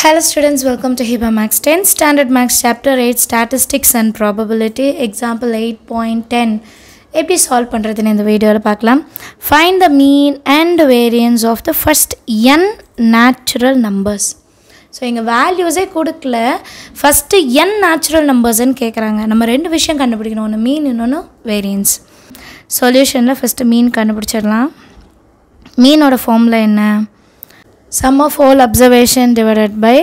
Hello students, welcome to HIBA Max 10 Standard Max Chapter 8 Statistics and Probability Example 8.10 எப்படி solve பண்ணுறதுன்னு இந்த வீடியோவில் பார்க்கலாம். Find the mean and variance of the first N natural numbers so எங்கள் வேல்யூஸே கொடுக்கல. First n natural நம்பர்ஸ்ன்னு கேட்குறாங்க நம்ம ரெண்டு விஷயம் கண்டுபிடிக்கணும். ஒன்று மீன் இன்னொன்று வேரியன்ஸ் சொல்யூஷனில் ஃபஸ்ட்டு மீன் கண்டுபிடிச்சிடலாம். மீனோட ஃபார்மில் என்ன? Sum of all observation divided by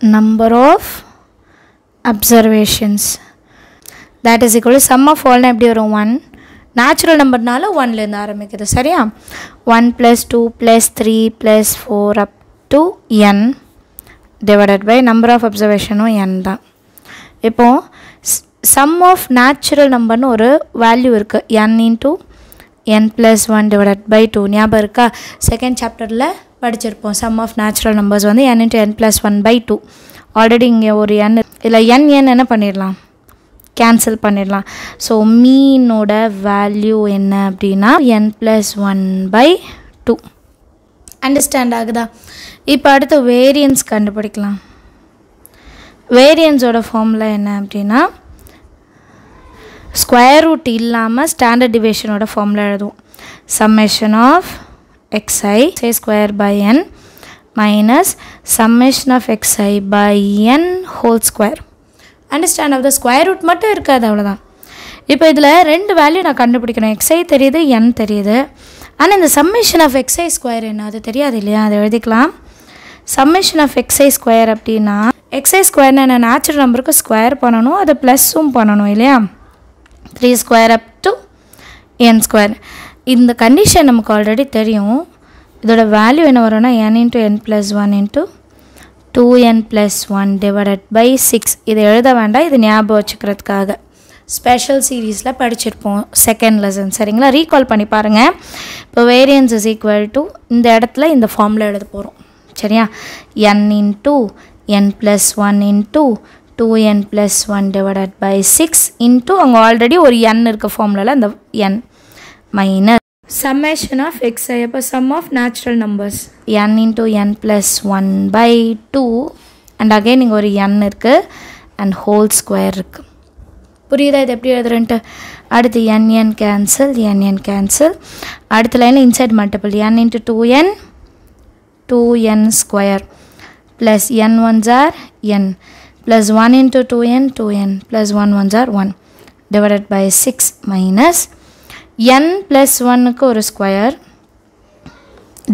number of observations. That is equal to sum of all எப்படி வரும்? ஒன் நேச்சுரல் நம்பர்னால ஒன்லேருந்து ஆரம்பிக்குது. சரியா? One plus two plus three plus four up to N divided by number of அப்சர்வேஷனும் என் தான். இப்போது sum of natural நம்பர்னு ஒரு value இருக்குது N into N plus one divided by two ஞாபகம் இருக்கா? செகண்ட் சாப்டரில் படிச்சிருப்போம். சம் ஆஃப் நேச்சுரல் நம்பர்ஸ் வந்து N into N plus one by two already இங்கே ஒரு என் இல்லை என் என் என்ன பண்ணிடலாம்? கேன்சல் பண்ணிடலாம். ஸோ மீனோட வேல்யூ என்ன அப்படின்னா N plus one by two understand ஆகுதா? இப்போ அடுத்து வேரியன்ஸ் கண்டுபிடிக்கலாம். வேரியன்ஸோட ஃபார்மில் என்ன அப்படின்னா ஸ்கொயர் ரூட் இல்லாமல் ஸ்டாண்டர்ட் டிவிஷனோட ஃபார்முலா எழுதுவோம். Summation of x i say square by N minus summation of X I by N whole square understand of the square root மட்டும் இருக்காது அவ்வளோதான் இப்போ இதில் ரெண்டு வேல்யூ நான் கண்டுபிடிக்கணும் எக்ஸ்ஐ தெரியுது என் தெரியுது. ஆனால் இந்த சம்மேஷன் ஆஃப் எக்ஸ்ஐ ஸ்கொயர் என்ன? அது தெரியாது இல்லையா? அதை எழுதிக்கலாம். Summation of X I square அப்படின்னா எக்ஸ்ஐ ஸ்கொயர்னு என்ன? நேச்சுரல் நம்பருக்கு ஸ்கொயர் பண்ணணும் அதை ப்ளஸ்ஸும் பண்ணணும் இல்லையா? Three square up to N square இந்த கண்டிஷன் நமக்கு ஆல்ரெடி தெரியும். இதோட வேல்யூ என்ன வரும்னா N into N plus one into two N plus one divided by six இதை எழுத வேண்டாம். இது ஞாபகம் வச்சுக்கிறதுக்காக. ஸ்பெஷல் சீரீஸில் படிச்சிருப்போம். செகண்ட் லெசன் சரிங்களா? ரீகால் பண்ணி பாருங்கள் இப்போ வேரியன்ஸ் இஸ் ஈக்குவல் டு இந்த இடத்துல இந்த ஃபார்மில் எழுத போகிறோம் சரியா? N into N plus one into two N plus one divided by six into அங்கே ஆல்ரெடி ஒரு என் இருக்க ஃபார்முலாவில் அந்த N minus summation of X அப்போ sum of natural numbers N into N plus one by two and again இங்கே ஒரு என் இருக்குது and whole square இருக்குது புரியுதா? இது எப்படி எழுதுறேன்ட்டு? அடுத்து என் என் கேன்சல் என் என் கேன்சல் அடுத்த லைனில் inside multiple N into two N two N square plus N once or N plus 1 into 2n 2n plus 1 ones are 1 divided by 6 minus n plus 1 க்கு ஒரு square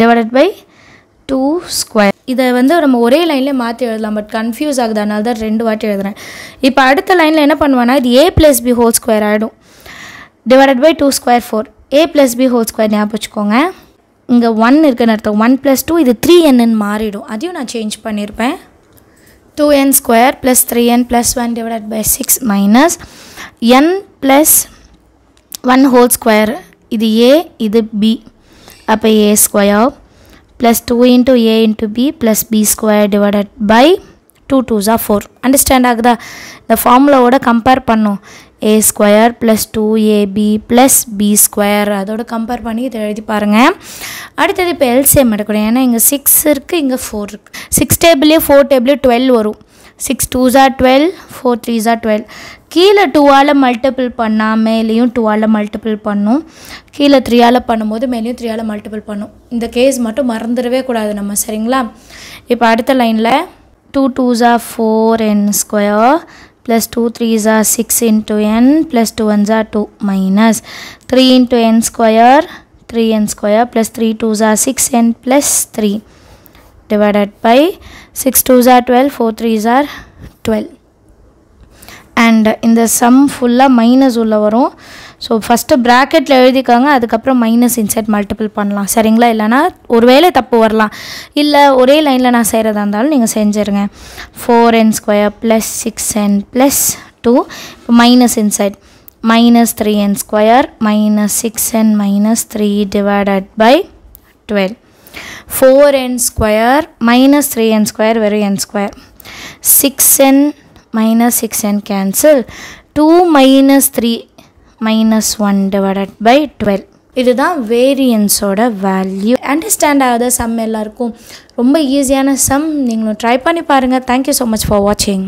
divided by 2 square இதை வந்து நம்ம ஒரே லைனில் மாற்றி எழுதலாம் பட் கன்ஃபியூஸ் ஆகுது அதனால தான் ரெண்டு வாட்டி எழுதுறேன். இப்போ அடுத்த லைனில் என்ன பண்ணுவேன்னா இது A plus B whole square ஆகிடும் divided by two square four A plus B whole square ஞாபகம் வச்சுக்கோங்க. இங்கே ஒன் இருக்குன்னு அர்த்தம். ஒன் ப்ளஸ் டூ இது த்ரீ என்னன்னு மாறிடும். அதையும் நான் சேஞ்ச் பண்ணியிருப்பேன் 2n square plus 3n plus 1 divided by 6 minus n plus 1 whole square இது a இது b அப்போ a square plus 2 into a into b plus b square divided by 2 2s are 4 understand ஆகுதா இந்த ஃபார்முலாவோட கம்பேர் பண்ணும் A square plus two A B plus B square அதோட compare பண்ணி இதை எழுதி பாருங்கள் அடுத்தது இப்போ எல்சிஎம் எடுக்கணும். ஏன்னா இங்கே சிக்ஸ் இருக்குது இங்கே ஃபோர் இருக்குது சிக்ஸ் டேபிள்லேயே ஃபோர் டேபிளே டுவெல் வரும். சிக்ஸ் டூ ஜா டுவெல் ஃபோர் த்ரீ ஜா டுவெல் கீழே டூவால் மல்டிபிள் பண்ணால் மேலேயும் டூவால் மல்டிபிள் பண்ணும். கீழே த்ரீயால் பண்ணும்போது மேலேயும் த்ரீயால் மல்டிபிள் பண்ணும். இந்த கேஸ் மட்டும் மறந்துடவே கூடாது நம்ம சரிங்களா? இப்போ அடுத்த லைனில் two two Jha four N square plus 2 3s are 6 into n plus 2 1s are 2 minus 3 into n square 3n square plus 3 2s are 6n plus 3 divided by 6 2s are 12 4 3s are 12 and இந்த sum ஃபுல்லாக minus உள்ள வரும் so first ப்ராக்கெட்டில் எழுதிக்காங்க அதுக்கப்புறம் minus inside multiple பண்ணலாம். சரிங்களா? இல்லைனா ஒருவேளை தப்பு வரலாம். இல்லை ஒரே லைனில் நான் செய்கிறதா இருந்தாலும் நீங்கள் செஞ்சுருங்க. Four N square plus six N plus two இப்போ minus inside minus three N square minus six N minus three divided by twelve four N square minus three N square வெறும் N square six N minus six N cancel two minus three minus one divided by twelve இதுதான் வேரியன்ஸோட value understand ஆகாத sum எல்லாருக்கும் ரொம்ப ஈஸியான some நீங்களும் try பண்ணி பாருங்கள் தேங்க்யூ ஸோ மச் ஃபார் வாட்சிங்